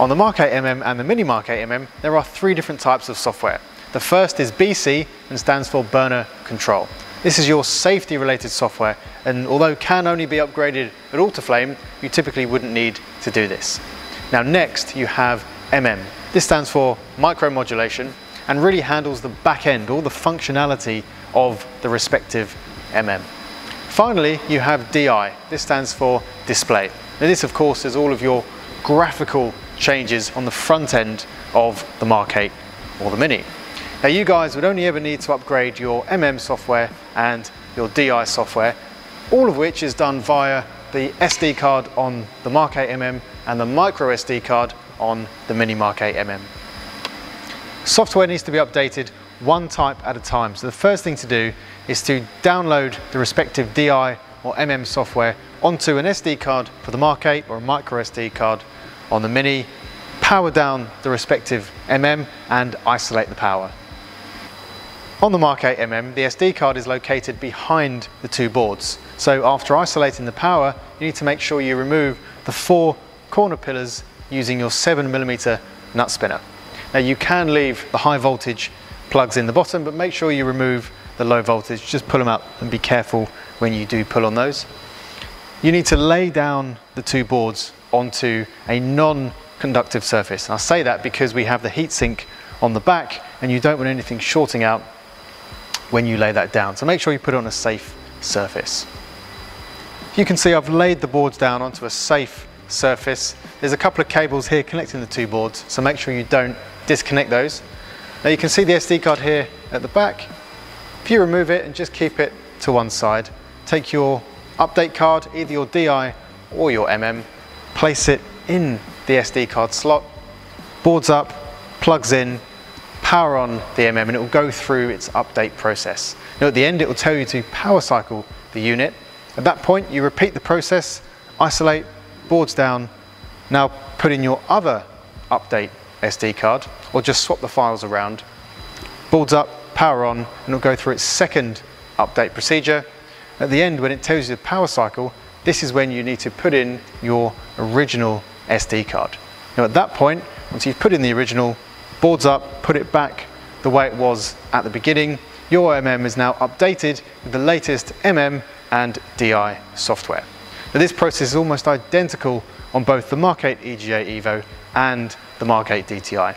On the Mark 8mm and the Mini Mark 8mm, there are three different types of software. The first is BC and stands for Burner Control. This is your safety related software and although can only be upgraded at Autoflame, you typically wouldn't need to do this. Now next you have MM. This stands for Micro Modulation and really handles the back end, all the functionality of the respective MM. Finally, you have DI. This stands for display. Now this of course is all of your graphical changes on the front end of the Mark 8 or the Mini. Now you guys would only ever need to upgrade your MM software and your DI software, all of which is done via the SD card on the Mark 8mm and the micro SD card on the Mini Mark 8mm. Software needs to be updated one type at a time. So the first thing to do is to download the respective DI or MM software onto an SD card for the Mark 8 or a micro SD card on the Mini, power down the respective MM and isolate the power. On the Mark 8mm, the SD card is located behind the two boards. So after isolating the power, you need to make sure you remove the four corner pillars using your 7mm nut spinner. Now you can leave the high voltage plugs in the bottom, but make sure you remove the low voltage. Just pull them up and be careful when you do pull on those. You need to lay down the two boards onto a non-conductive surface. And I say that because we have the heatsink on the back and you don't want anything shorting out when you lay that down. So make sure you put it on a safe surface. You can see I've laid the boards down onto a safe surface. There's a couple of cables here connecting the two boards, so make sure you don't disconnect those. Now you can see the SD card here at the back. If you remove it and just keep it to one side, take your update card, either your DI or your MM, place it in the SD card slot, boards up, plugs in, power on the MM and it will go through its update process. Now at the end it will tell you to power cycle the unit. At that point you repeat the process, isolate, boards down, now put in your other update SD card or just swap the files around, boards up, power on and it'll go through its second update procedure. At the end when it tells you the power cycle, this is when you need to put in your original SD card. Now at that point, once you've put in the original, boards up, put it back the way it was at the beginning, your MM is now updated with the latest MM and DI software. Now this process is almost identical on both the Mark 8 EGA Evo and the Mark 8 DTI.